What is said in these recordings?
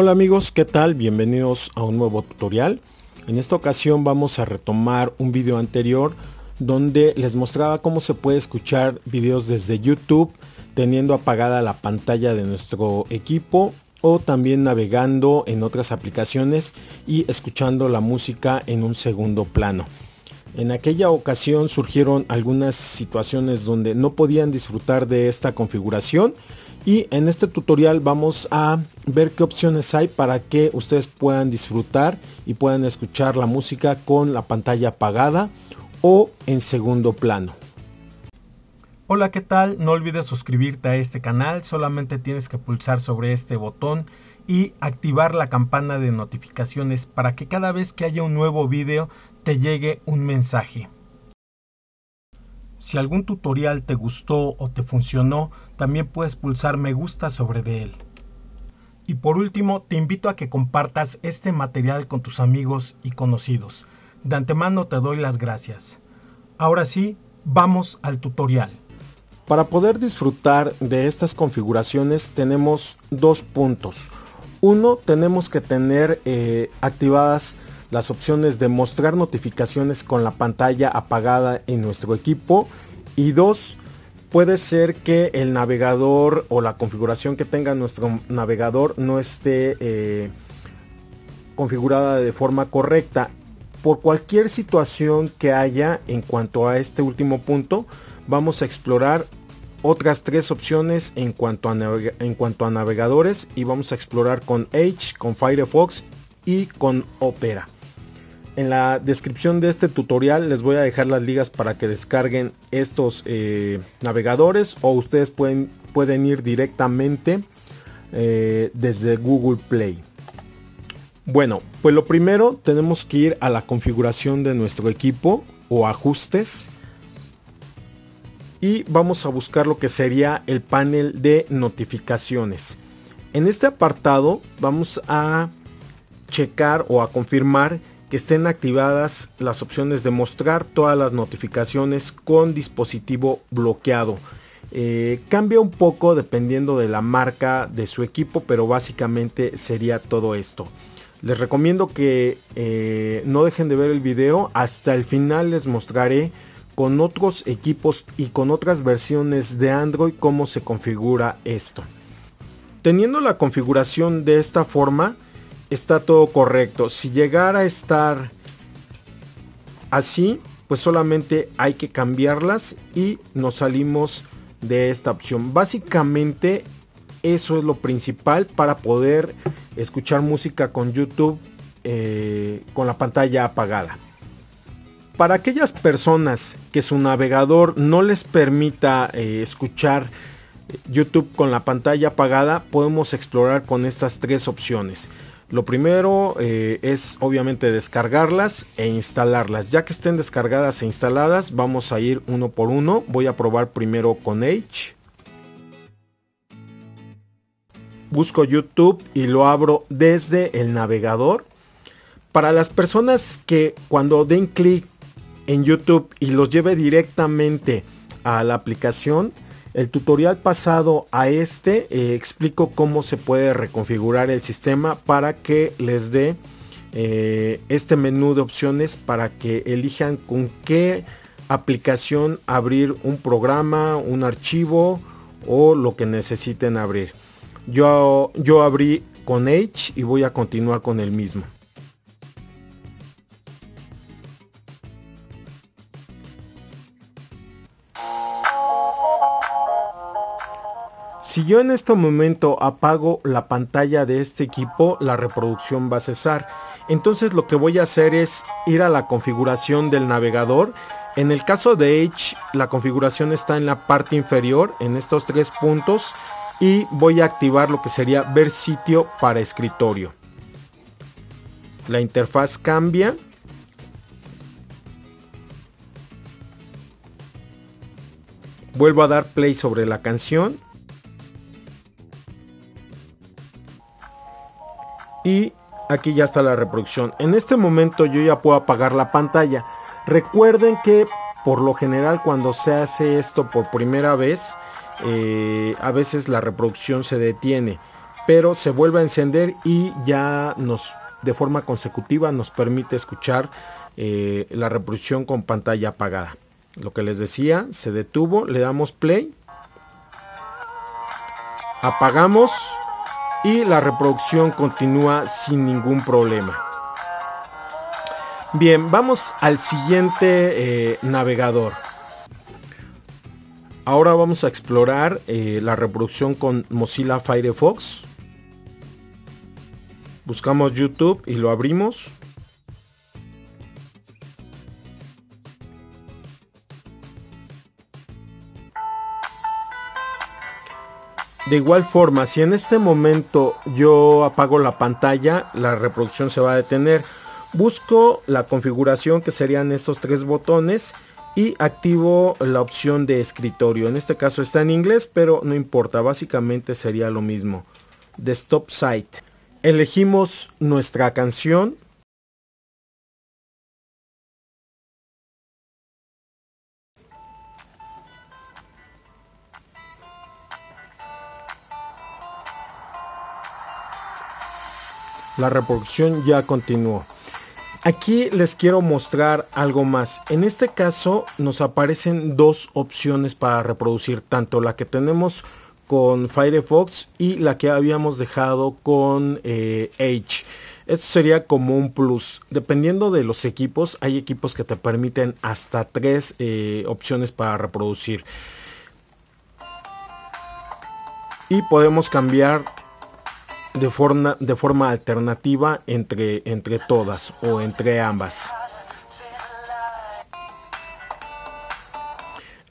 Hola amigos, ¿qué tal? Bienvenidos a un nuevo tutorial. En esta ocasión vamos a retomar un video anterior donde les mostraba cómo se puede escuchar videos desde YouTube teniendo apagada la pantalla de nuestro equipo o también navegando en otras aplicaciones y escuchando la música en un segundo plano. En aquella ocasión surgieron algunas situaciones donde no podían disfrutar de esta configuración y en este tutorial vamos a ver qué opciones hay para que ustedes puedan disfrutar y puedan escuchar la música con la pantalla apagada o en segundo plano. Hola, ¿qué tal? No olvides suscribirte a este canal, solamente tienes que pulsar sobre este botón y activar la campana de notificaciones para que cada vez que haya un nuevo video te llegue un mensaje. Si algún tutorial te gustó o te funcionó, también puedes pulsar me gusta sobre de él. Y por último, te invito a que compartas este material con tus amigos y conocidos. De antemano te doy las gracias. Ahora sí, vamos al tutorial. Para poder disfrutar de estas configuraciones tenemos dos puntos. Uno, tenemos que tener eh, activadas las opciones de mostrar notificaciones con la pantalla apagada en nuestro equipo y dos puede ser que el navegador o la configuración que tenga nuestro navegador no esté eh, configurada de forma correcta por cualquier situación que haya en cuanto a este último punto vamos a explorar otras tres opciones en cuanto a, en cuanto a navegadores y vamos a explorar con Edge, con Firefox y con Opera. En la descripción de este tutorial les voy a dejar las ligas para que descarguen estos eh, navegadores o ustedes pueden, pueden ir directamente eh, desde Google Play. Bueno, pues lo primero tenemos que ir a la configuración de nuestro equipo o ajustes y vamos a buscar lo que sería el panel de notificaciones. En este apartado vamos a checar o a confirmar que estén activadas las opciones de mostrar todas las notificaciones con dispositivo bloqueado. Eh, cambia un poco dependiendo de la marca de su equipo, pero básicamente sería todo esto. Les recomiendo que eh, no dejen de ver el video. Hasta el final les mostraré con otros equipos y con otras versiones de Android cómo se configura esto. Teniendo la configuración de esta forma, está todo correcto. Si llegara a estar así, pues solamente hay que cambiarlas y nos salimos de esta opción. Básicamente eso es lo principal para poder escuchar música con YouTube eh, con la pantalla apagada. Para aquellas personas que su navegador no les permita eh, escuchar YouTube con la pantalla apagada, podemos explorar con estas tres opciones. Lo primero eh, es obviamente descargarlas e instalarlas. Ya que estén descargadas e instaladas, vamos a ir uno por uno. Voy a probar primero con Edge. Busco YouTube y lo abro desde el navegador. Para las personas que cuando den clic en YouTube y los lleve directamente a la aplicación, el tutorial pasado a este eh, explico cómo se puede reconfigurar el sistema para que les dé eh, este menú de opciones para que elijan con qué aplicación abrir un programa, un archivo o lo que necesiten abrir. Yo, yo abrí con Edge y voy a continuar con el mismo. Si yo en este momento apago la pantalla de este equipo, la reproducción va a cesar. Entonces lo que voy a hacer es ir a la configuración del navegador. En el caso de Edge, la configuración está en la parte inferior, en estos tres puntos. Y voy a activar lo que sería ver sitio para escritorio. La interfaz cambia. Vuelvo a dar play sobre la canción aquí ya está la reproducción. En este momento yo ya puedo apagar la pantalla. Recuerden que por lo general cuando se hace esto por primera vez, eh, a veces la reproducción se detiene. pero se vuelve a encender y ya nos de forma consecutiva nos permite escuchar eh, la reproducción con pantalla apagada. Lo que les decía, se detuvo, le damos play, apagamos y la reproducción continúa sin ningún problema. Bien, vamos al siguiente eh, navegador. Ahora vamos a explorar eh, la reproducción con Mozilla Firefox. Buscamos YouTube y lo abrimos. De igual forma, si en este momento yo apago la pantalla, la reproducción se va a detener. Busco la configuración que serían estos tres botones y activo la opción de escritorio. En este caso está en inglés, pero no importa, básicamente sería lo mismo. Stop Site. Elegimos nuestra canción. La reproducción ya continuó. Aquí les quiero mostrar algo más. En este caso nos aparecen dos opciones para reproducir, tanto la que tenemos con Firefox y la que habíamos dejado con eh, Edge. Esto sería como un plus. Dependiendo de los equipos, hay equipos que te permiten hasta tres eh, opciones para reproducir. Y podemos cambiar de forma, de forma alternativa entre, entre todas o entre ambas.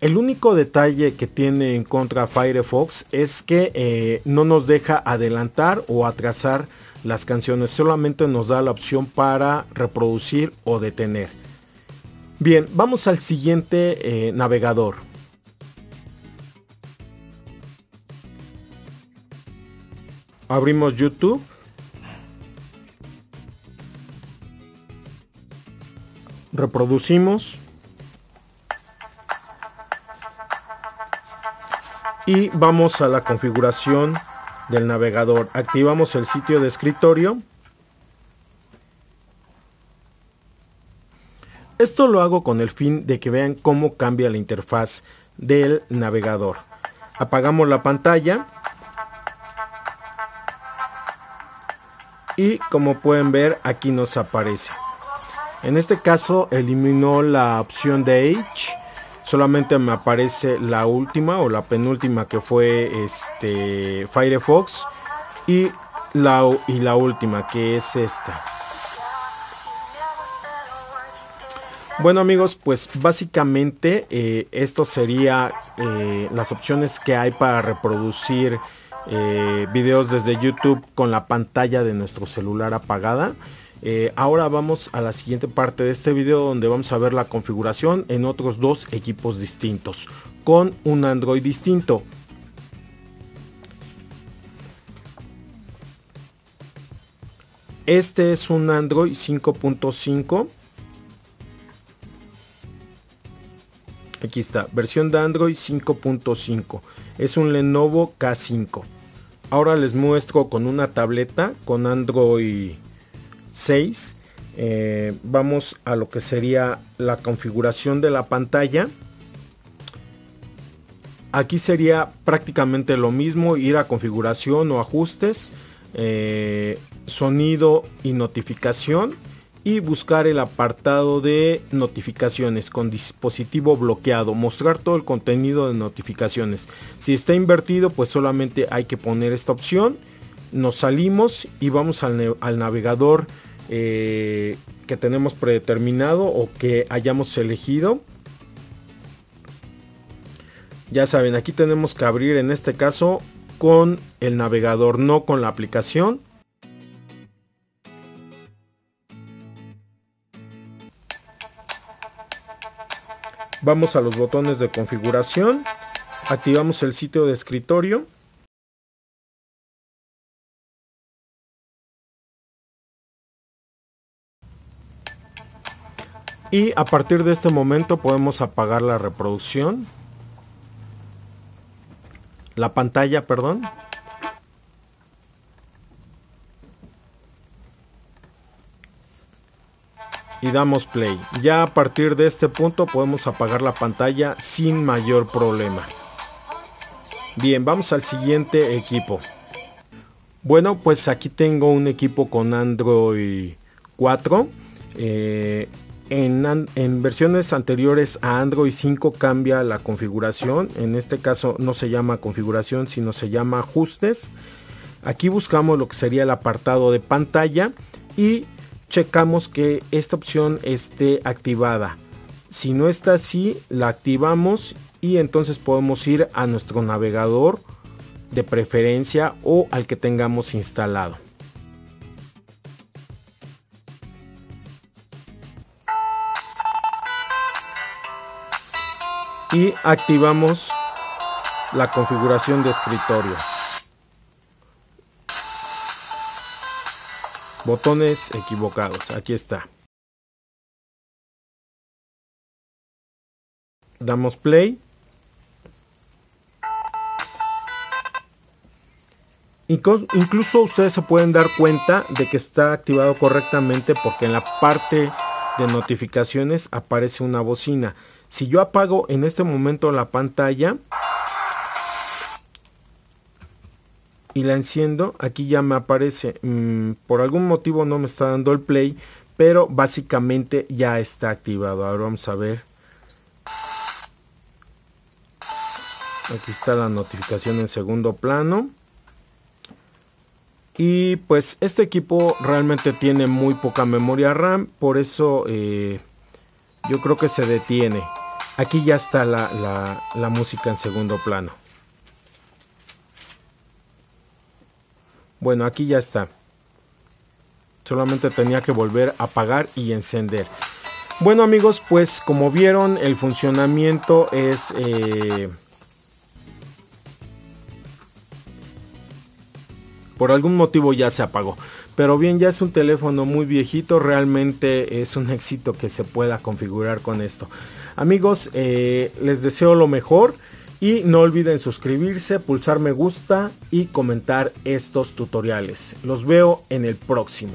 El único detalle que tiene en contra Firefox es que eh, no nos deja adelantar o atrasar las canciones, solamente nos da la opción para reproducir o detener. Bien, vamos al siguiente eh, navegador. Abrimos YouTube. Reproducimos. Y vamos a la configuración del navegador. Activamos el sitio de escritorio. Esto lo hago con el fin de que vean cómo cambia la interfaz del navegador. Apagamos la pantalla y como pueden ver aquí nos aparece. En este caso eliminó la opción de H. Solamente me aparece la última o la penúltima que fue este Firefox y la, y la última que es esta. Bueno amigos, pues básicamente eh, esto sería eh, las opciones que hay para reproducir eh, videos desde YouTube con la pantalla de nuestro celular apagada. Eh, ahora vamos a la siguiente parte de este video donde vamos a ver la configuración en otros dos equipos distintos con un Android distinto. Este es un Android 5.5. Aquí está, versión de Android 5.5. Es un Lenovo K5. Ahora les muestro con una tableta con Android 6. Eh, vamos a lo que sería la configuración de la pantalla. Aquí sería prácticamente lo mismo, ir a configuración o ajustes, eh, sonido y notificación y buscar el apartado de notificaciones con dispositivo bloqueado, mostrar todo el contenido de notificaciones. Si está invertido, pues solamente hay que poner esta opción. Nos salimos y vamos al, navegador eh, que tenemos predeterminado o que hayamos elegido. Ya saben, aquí tenemos que abrir en este caso con el navegador, no con la aplicación. Vamos a los botones de configuración. Activamos el sitio de escritorio. Y a partir de este momento podemos apagar la reproducción. La pantalla, perdón. Y damos play. Ya a partir de este punto podemos apagar la pantalla sin mayor problema. Bien, vamos al siguiente equipo. Bueno, pues aquí tengo un equipo con Android 4. Eh, en, en, versiones anteriores a Android 5 cambia la configuración. En este caso no se llama configuración, sino se llama ajustes. Aquí buscamos lo que sería el apartado de pantalla y checamos que esta opción esté activada. Si no está así, la activamos y entonces podemos ir a nuestro navegador de preferencia o al que tengamos instalado. Y activamos la configuración de escritorio. Botones equivocados. Aquí está. Damos play. Incluso ustedes se pueden dar cuenta de que está activado correctamente porque en la parte de notificaciones aparece una bocina. Si yo apago en este momento la pantalla, y la enciendo, aquí ya me aparece, mm, por algún motivo no me está dando el play, pero básicamente ya está activado. Ahora vamos a ver. Aquí está la notificación en segundo plano. Y pues este equipo realmente tiene muy poca memoria RAM, por eso eh, yo creo que se detiene. Aquí ya está la, la música en segundo plano. Bueno, aquí ya está. Solamente tenía que volver a apagar y encender. Bueno amigos, pues como vieron el funcionamiento es... Eh, por algún motivo ya se apagó. Pero bien, ya es un teléfono muy viejito, realmente es un éxito que se pueda configurar con esto. Amigos, eh, les deseo lo mejor. Y no olviden suscribirse, pulsar me gusta y comentar estos tutoriales. Los veo en el próximo.